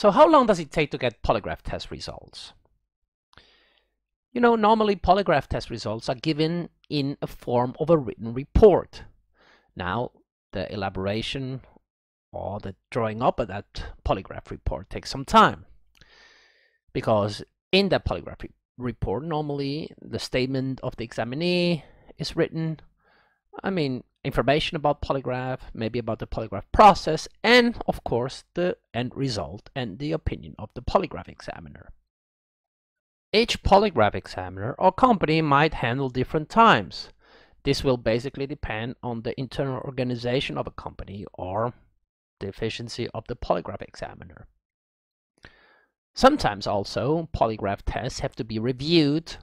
So how long does it take to get polygraph test results? You know, normally polygraph test results are given in a form of a written report. Now, the elaboration or the drawing up of that polygraph report takes some time because in that polygraph report, normally the statement of the examinee is written. I mean, information about polygraph, maybe about the polygraph process, and of course the end result and the opinion of the polygraph examiner. Each polygraph examiner or company might handle different times. This will basically depend on the internal organization of a company or the efficiency of the polygraph examiner. Sometimes also polygraph tests have to be reviewed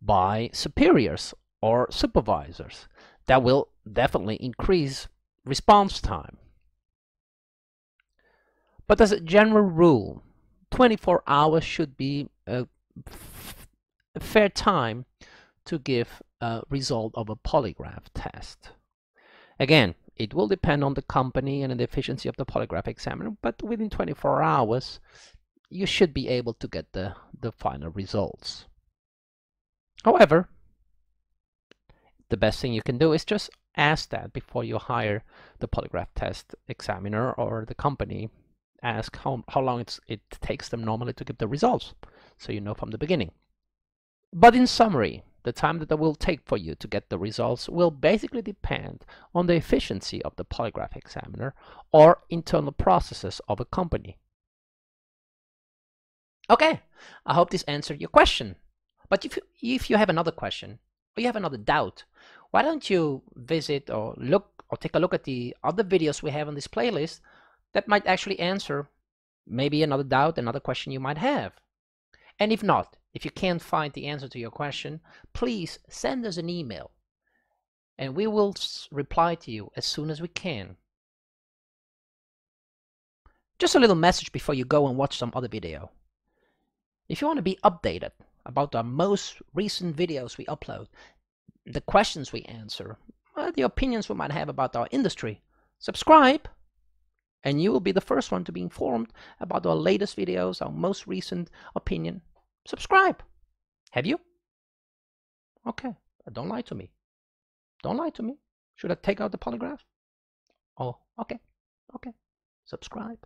by superiors or supervisors. That will definitely increase response time. But as a general rule, 24 hours should be a fair time to give a result of a polygraph test. Again, it will depend on the company and the efficiency of the polygraph examiner, but within 24 hours, you should be able to get the, the final results. However, the best thing you can do is just ask that before you hire the polygraph test examiner or the company. Ask how, how long it takes them normally to give the results, so you know from the beginning. But in summary, the time that it will take for you to get the results will basically depend on the efficiency of the polygraph examiner or internal processes of a company. Okay, I hope this answered your question. But if you, if you have another question or you have another doubt, why don't you visit or look or take a look at the other videos we have on this playlist that might actually answer maybe another doubt, another question you might have. And if not, if you can't find the answer to your question, please send us an email and we will reply to you as soon as we can. Just a little message before you go and watch some other video. If you want to be updated about the most recent videos we upload, the questions we answer, the opinions we might have about our industry, subscribe and you will be the first one to be informed about our latest videos, our most recent opinion Subscribe. Have you? Okay. Don't lie to me. Don't lie to me. Should I take out the polygraph? Oh, okay. Okay. Subscribe.